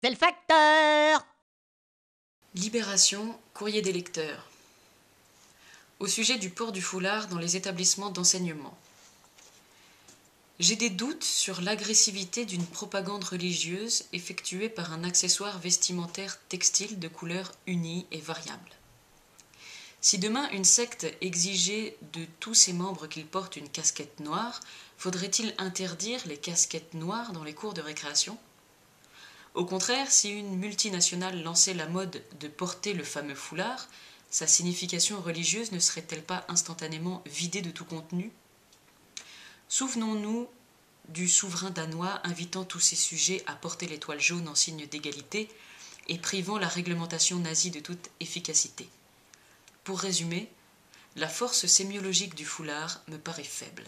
C'est Libération, courrier des lecteurs. Au sujet du port du foulard dans les établissements d'enseignement. J'ai des doutes sur l'agressivité d'une propagande religieuse effectuée par un accessoire vestimentaire textile de couleur unie et variable. Si demain une secte exigeait de tous ses membres qu'ils portent une casquette noire, faudrait-il interdire les casquettes noires dans les cours de récréation? Au contraire, si une multinationale lançait la mode de porter le fameux foulard, sa signification religieuse ne serait-elle pas instantanément vidée de tout contenu? Souvenons-nous du souverain danois invitant tous ses sujets à porter l'étoile jaune en signe d'égalité et privant la réglementation nazie de toute efficacité. Pour résumer, la force sémiologique du foulard me paraît faible.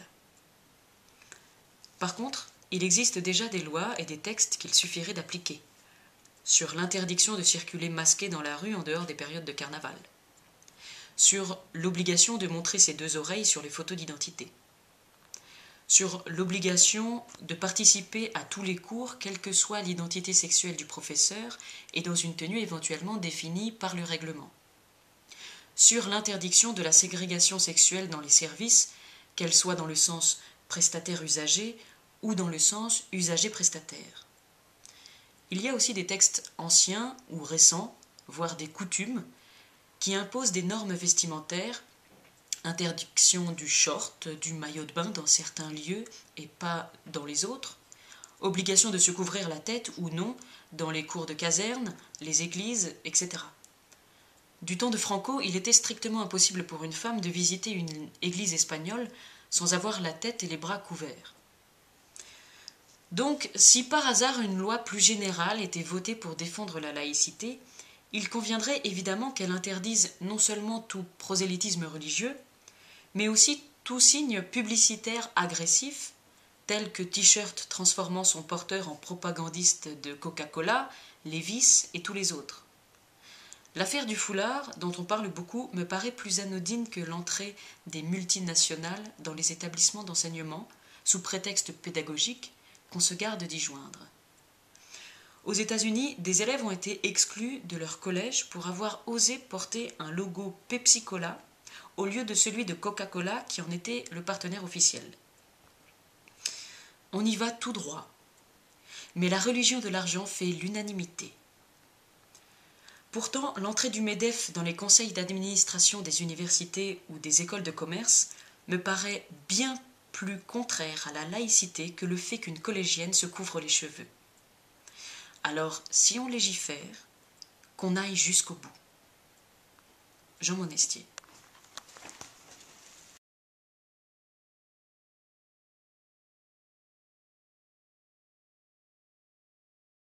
Par contre, il existe déjà des lois et des textes qu'il suffirait d'appliquer. Sur l'interdiction de circuler masqué dans la rue en dehors des périodes de carnaval. Sur l'obligation de montrer ses deux oreilles sur les photos d'identité. Sur l'obligation de participer à tous les cours, quelle que soit l'identité sexuelle du professeur, et dans une tenue éventuellement définie par le règlement. Sur l'interdiction de la ségrégation sexuelle dans les services, qu'elle soit dans le sens prestataire-usager ou dans le sens usager-prestataire. Il y a aussi des textes anciens ou récents, voire des coutumes, qui imposent des normes vestimentaires, interdiction du short, du maillot de bain dans certains lieux et pas dans les autres, obligation de se couvrir la tête ou non dans les cours de caserne, les églises, etc. Du temps de Franco, il était strictement impossible pour une femme de visiter une église espagnole sans avoir la tête et les bras couverts. Donc, si par hasard une loi plus générale était votée pour défendre la laïcité, il conviendrait évidemment qu'elle interdise non seulement tout prosélytisme religieux, mais aussi tout signe publicitaire agressif, tel que t-shirt transformant son porteur en propagandiste de Coca-Cola, Levis et tous les autres. L'affaire du foulard, dont on parle beaucoup, me paraît plus anodine que l'entrée des multinationales dans les établissements d'enseignement, sous prétexte pédagogique, qu'on se garde d'y joindre. Aux États-Unis, des élèves ont été exclus de leur collège pour avoir osé porter un logo Pepsi-Cola au lieu de celui de Coca-Cola qui en était le partenaire officiel. On y va tout droit. Mais la religion de l'argent fait l'unanimité. Pourtant, l'entrée du MEDEF dans les conseils d'administration des universités ou des écoles de commerce me paraît bien plus contraire à la laïcité que le fait qu'une collégienne se couvre les cheveux. Alors, si on légifère, qu'on aille jusqu'au bout. Jean Monestier.